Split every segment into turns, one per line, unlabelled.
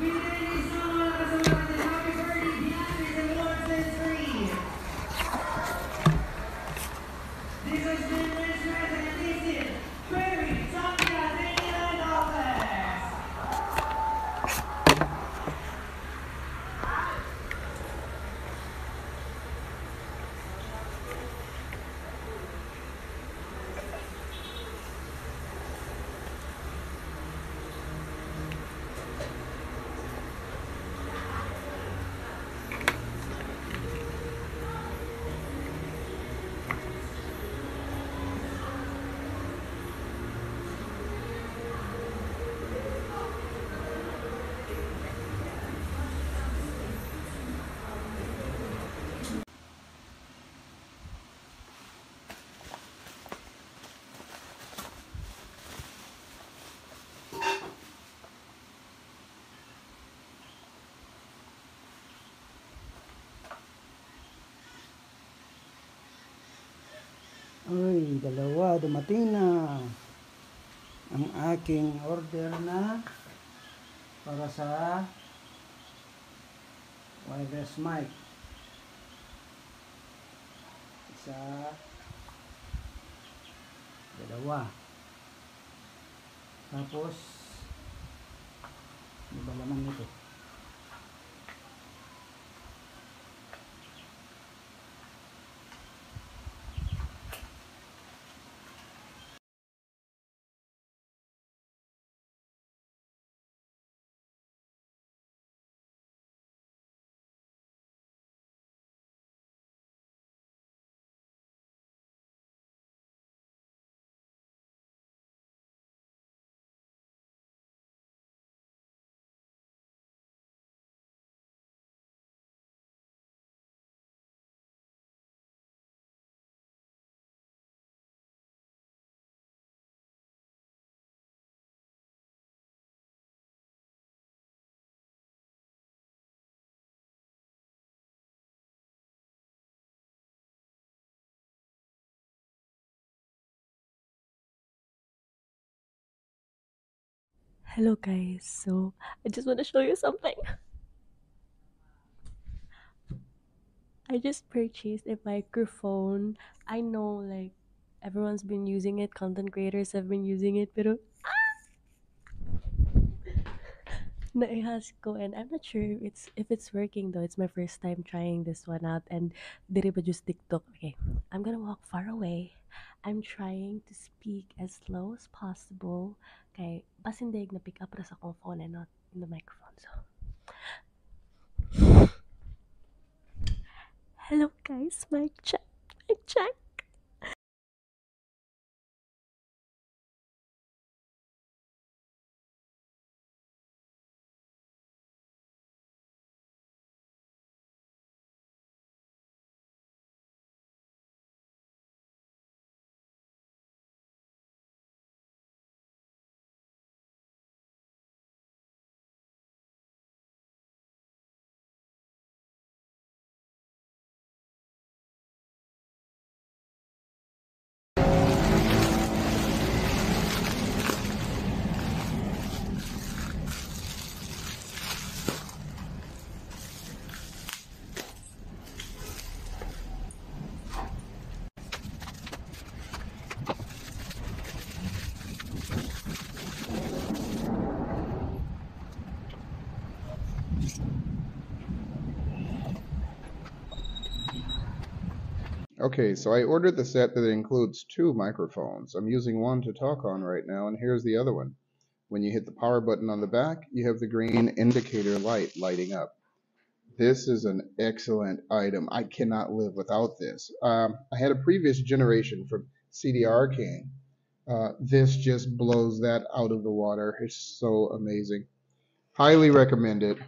We Uy, dalawa, dumating na ang aking order na para sa wireless mic. Isa, dalawa. Tapos, ano ba laman nito?
Hello guys, so I just want to show you something. I just purchased a microphone. I know like everyone's been using it, content creators have been using it, pero ah, naihas ko and I'm not sure if it's if it's working though. It's my first time trying this one out and diri ba just TikTok. Okay, I'm gonna walk far away. I'm trying to speak as low as possible. Okay, pasindig na pick up ra sa akong phone and not in the microphone. So, hello guys, mic check, mic check.
Okay, so I ordered the set that includes two microphones. I'm using one to talk on right now, and here's the other one. When you hit the power button on the back, you have the green indicator light lighting up. This is an excellent item. I cannot live without this. Um, I had a previous generation from CDR King. Uh, this just blows that out of the water. It's so amazing. Highly recommend it.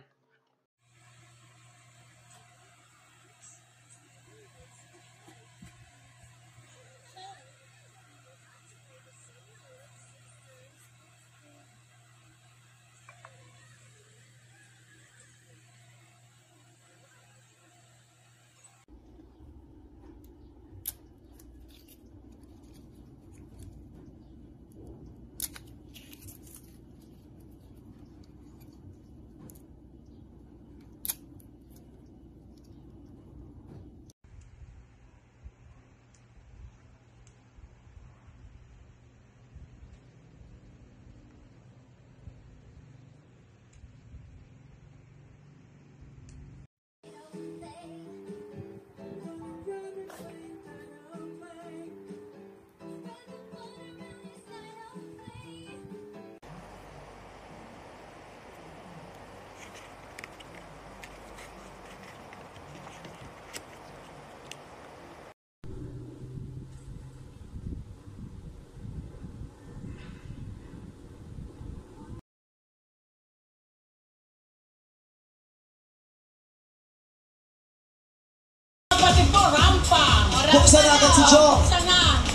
Buksan
na agad si Joe.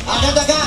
Agad-agad.